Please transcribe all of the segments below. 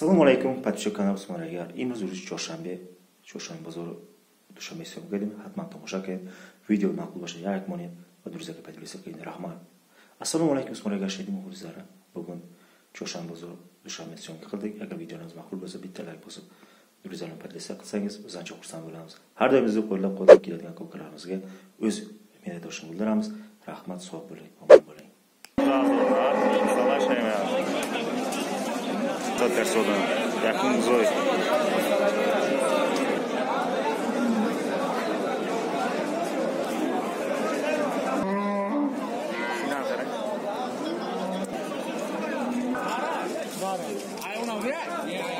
Салому алайкум, подписчик канала «Усман Ягар». Имроз рӯзи чоршанбе, чоршанбе бозору душанбе истеҳом кардем. Ҳатман тамоша кунед. Видео маъқул бошад, як монед ва дурӯзака подписа кунед. Раҳмат. Ассалому алайкум, Усман Ягар шидим хурзара. Бугун чоршанбе бозору душанбе истеҳом кардик. Агар видеониз маъқул бўлса, битта лайк босиб дурӯзани подписа қилсангиз, биз анча хурсанд бўламиз. Ҳар доим бизни қўллаб-қувватлab келadigan ko'kraklarimizga o'z minnatdorchiligimizni bildiramiz. Rahmat, sog' bo'ling, omon bo'ling. alta persona da Kunzoi.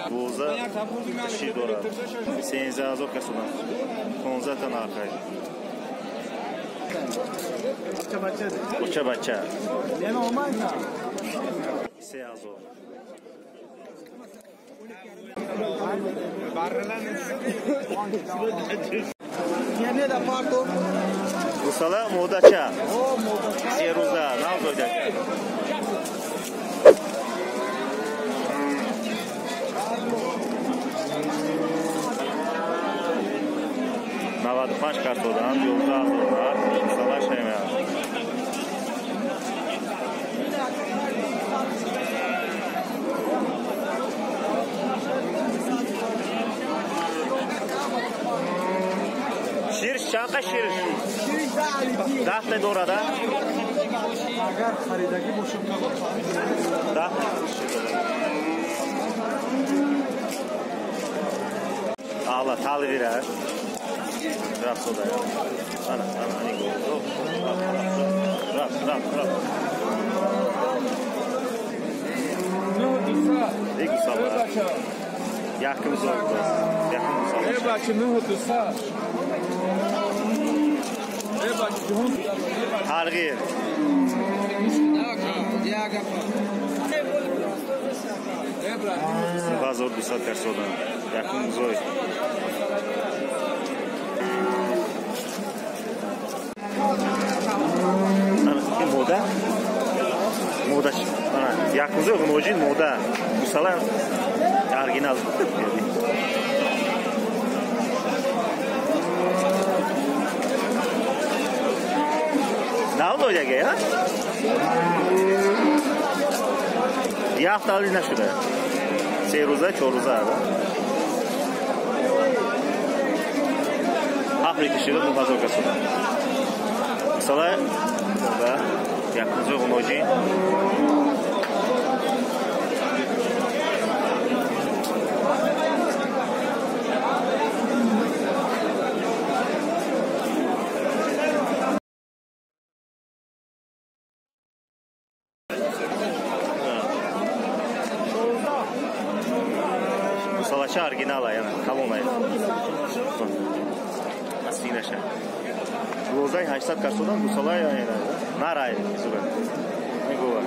Buza Shidora Senza Zokasuna Konza Tanakai Bacha bacha. Bacha bacha. Ne normal ya. Musala modacha. Seruza, Navzoda. Navad Paşkarto'dan yolda hazırlar. چند شیر رفته دوره ده Allah talı verer. Raf soda ya. Ana ana hani go. Raf raf raf raf. Ne güzel. Yakın zor. Yakın zor. Ne bacı ne hutusa. ترغیب базор 200 персона якум гузой мода? Модаш якум гузой ғуножин мода. Гусалам аргиназ Сколько у тебя, а? Я автолин на шубе. Сейруза, чоруза, да? Afrika şirin bu bazokası. Mesela burada yakınca unoji Salaça originala yani колонная. Aslineşe. Rozay 800 karsodan bu salay yani. Naray zube. Ne gova.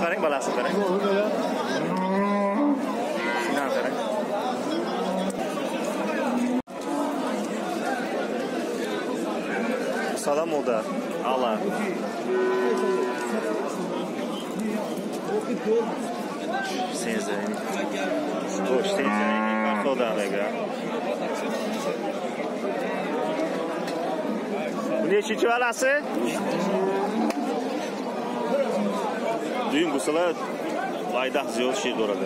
Karang balası karang. Salam oda. Allah. Senzeni. Hoş senzeni. Kartı oda mega. Bu ne çiçeği alası? Düğün kusala ayda ziyol şey doğradı.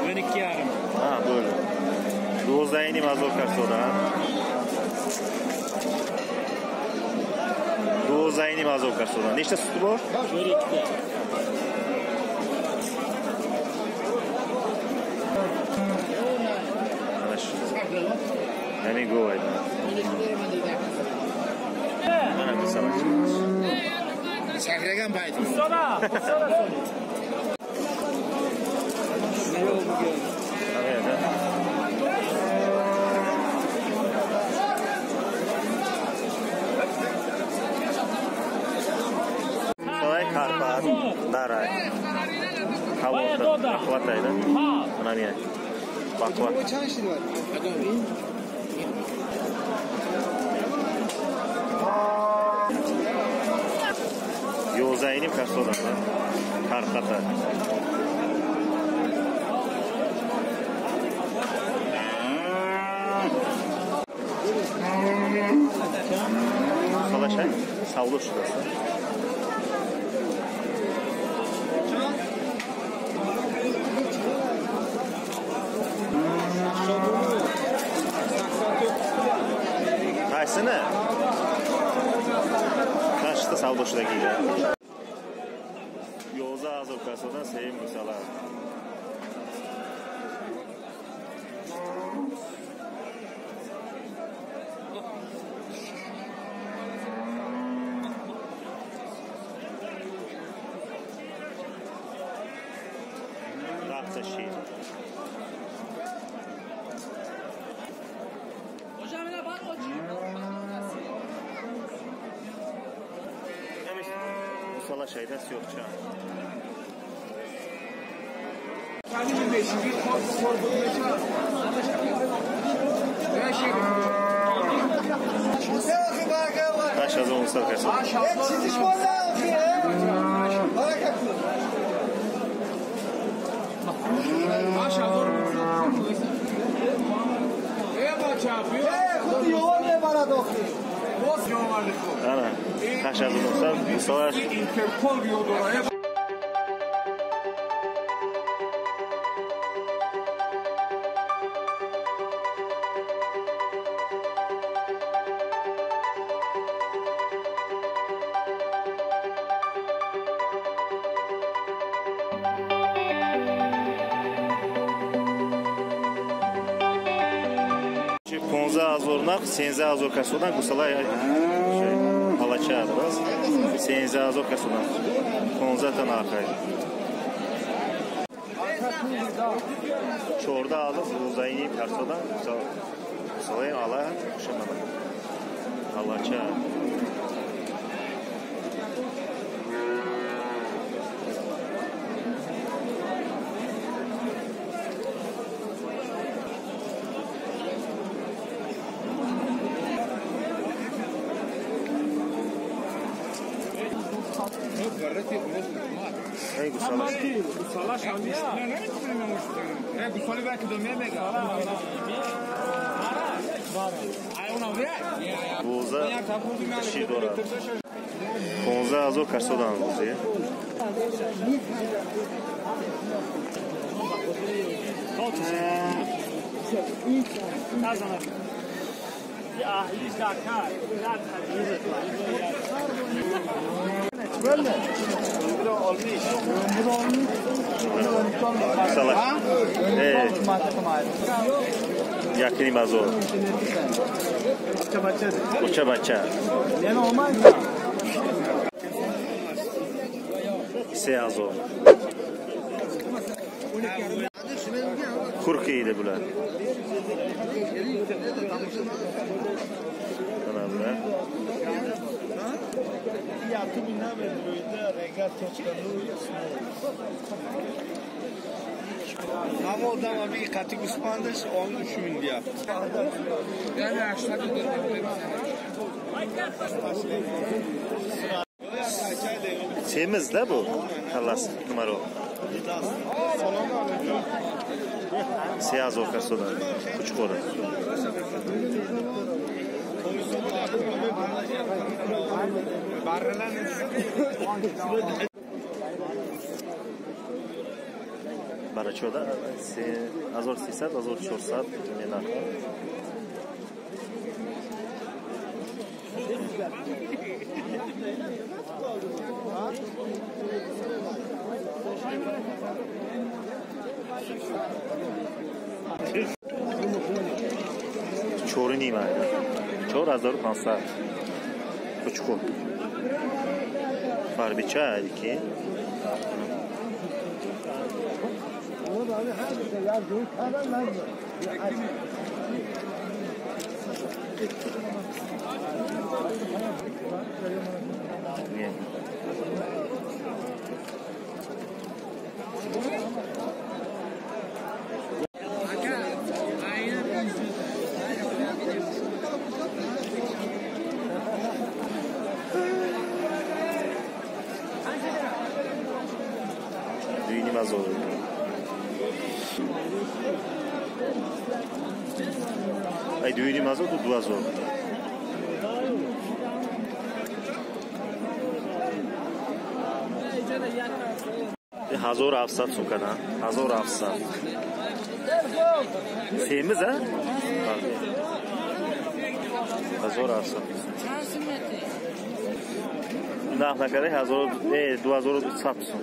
yarım. Ha böyle. 9'da ou mazokar soda. 9'da yeni mazokar soda. Neçte sütü var? Şöyle que tane. Let me go right now. Mana bir savaş. Şakragan bayt. Sonra, sonra sonra. Дара. Кого-то хватает, да? Она не. Баква. Yo'zaynim kassodan, tarqata. Salaşay, savlu şurası. boşuna giyiyor. Yoza azov kasodan sevim misalar. Kola şerbesi yok şu an. Aşağıda olmuş arkadaşlar. Aşağıda olmuş Aşağıda olmuş. Ne yapıyor? Ne yapıyor? Ne yapıyor? Ne yapıyor? Ne yapıyor? Ne yapıyor? Ne yapıyor? Ne yapıyor? Ne yapıyor? Ne? Ne yapıyor? Ne? Ne yapıyor? Ne yapıyor? Ne yapıyor? Ne yapıyor? Ana, Taşazı Musa, Musa Senizə Azorka sudan Qusalay şey, Halaçar bas. Senizə Azorka sudan Konzatan Akay. Çorda alıb Uzayni Persodan Qusalay Alay Şamada. Halaçar. Эй, гусала. Гусала шамия. Не, не мисмем мушта. Эй, гусали бак домия мега. Ара. Бара. Ай, уна ве. Буза. Чи дорад. 15000 карсодан бузи. Тазанат. Ja, hier is daar kaart. Ja, hier is het. Böyle. Bu da olmuş. Bu da olmuş. Salah. Evet. Yakini mazo. Koça baça. Yani olmaz mı? Seyazo. Kurkeydi bular. Mana bular и атоми намерни доида рега точкану Ama o da abi katık uspandır, onun üç bin diye. Yani aşağıda Şeyimiz de bu. Kallas numara. Siyaz orkası da. Uçuk orada. Barachyoda 1300, 1400 milliy narxi. Chorini mayli. 4050 пучков фарби чая ки Thank you. назовем. Ай дуини мазо ту ду ҳазор. ҳазор ҳафтсад сукана? Ҳазор ҳафтсад. Семиз а? Ҳазор ҳафтсад. Нақнакарда ҳазор э, дуҳазору сад сум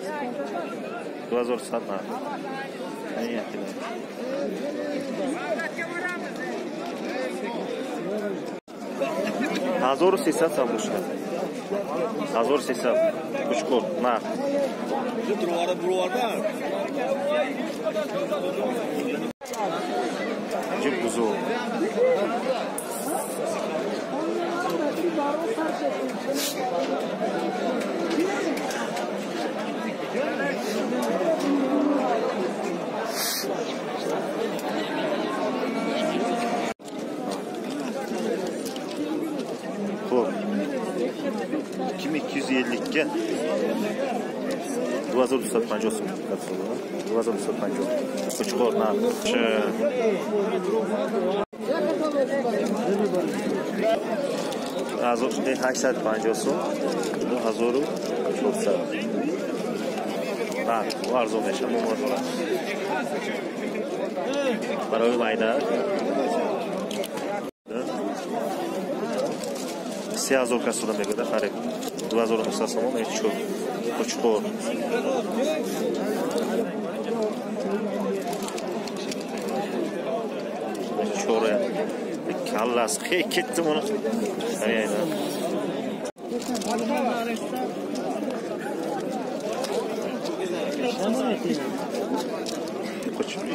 ду ҳазору сад на ҳазору сесад сам бошад ҳазору сесад кучкур нақ Duvara buralarda. Cip buzu. Xo'p. birlikte 2250 сум катсола 2250 қучқор на ҳазор 850 сум 2400 бад арзон мешавад муморзона барои майда? 3000 касола мегӯяд харид 2800 сомон эчко очко chori kallasi hey ketdi buni qaranglar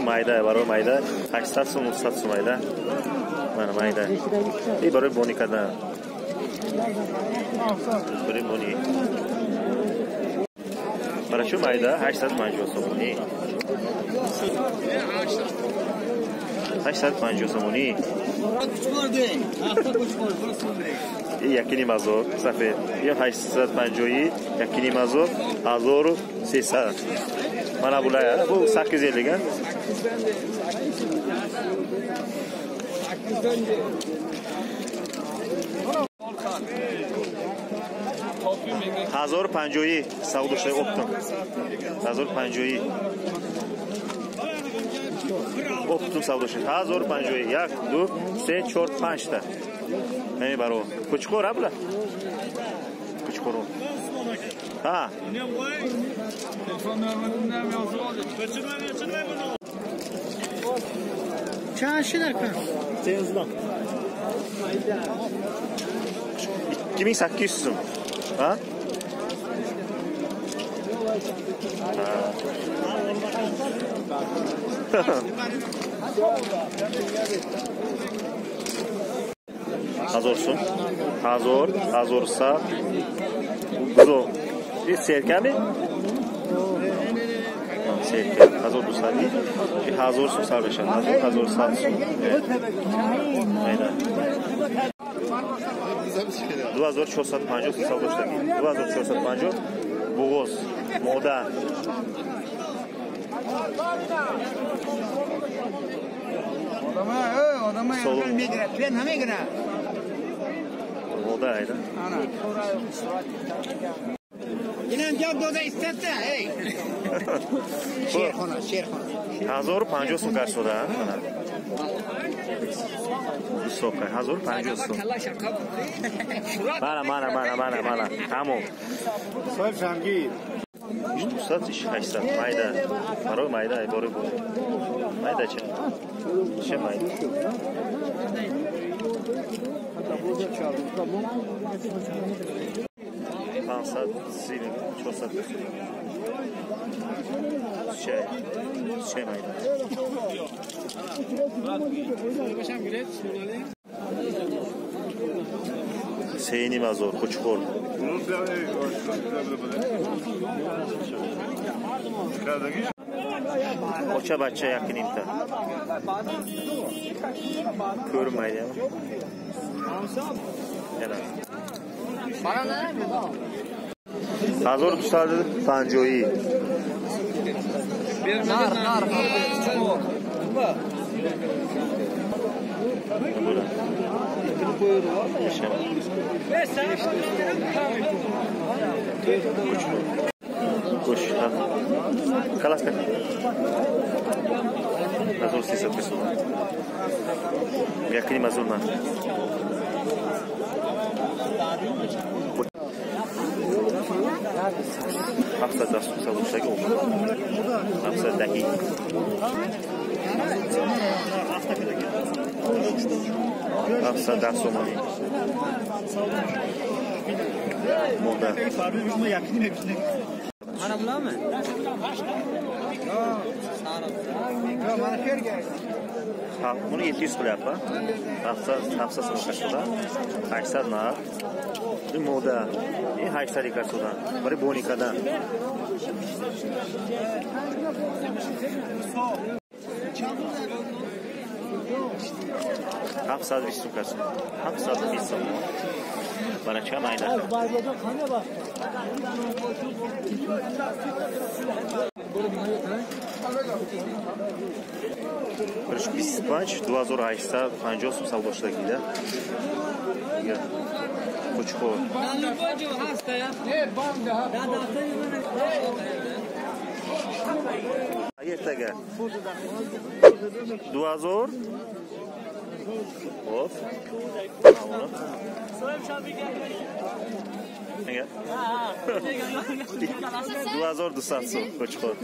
mayda baror mayda sakson so'm sakson mayda mana mayda и baror bonikadan Бримони. Хорошо, майда, 850 сомонӣ. 850 сомонӣ. Якини мазор, сафед. Ё 850 якини мазор 1300. Mana bular bu 850 ga. هزار پنجایی. سو دوشتای اپتون هزار پنجایی. اپتون سو دوشتای هزار پنجایی. یک دو سه چهار پنج تا. همین برو. کچکو را بلا کچکو رو. ها. چه شدر کن؟ چند شدر 2800 ها؟ Hazorsun. Hazor, Hazorsa Buzo. Bir serkami? Serkami. Hazor Busani. Bir Hazor Susar Beşan. Hazor, Hazor Sarsu. Evet. Aynen. 2450 سال داشتگی 2450 bo'g'oz moda moda ayda Ginam gap doza istatda, ey. Sherxona, Sherxona. 1050 so'm qarshi soda. высокая ҳазор панҷоҳ сум мана мана мана мана мана. Тамом. Соҳиб шамгир штусад ҳаштсад майда. Барои майда айбори буд. Майда ча ча майда? Пансад си чорсад чай. Чай майда. Seyni mazor, kuchkor. Ocha bachcha yaqin imta. Ko'rinmaydi ham. Yana. Hazor ustadi Panjoyi. Kush. Kalaska. Mazur sisa pessoa. Yaqin mazur na. Hafsa da su savu sego. Hafsa dahi. هفتصد ده سومانی مورد عربلا مı? Ha, bunu 700 qilyapti. Hafsa hafsa so'mkasida 800 na. Bu moda. E 800 ikasidan. Bir bonikadan. 700 بیست تومن است 720 تومن برای چه مایده Qirq biss panch два zor aytsa panjo so'm savdochiligida qo'chqo شده گیده Koçkova. Ertaga. Duazor. Hop. Tamam. Nega? Duazor dusatsu Koçkova.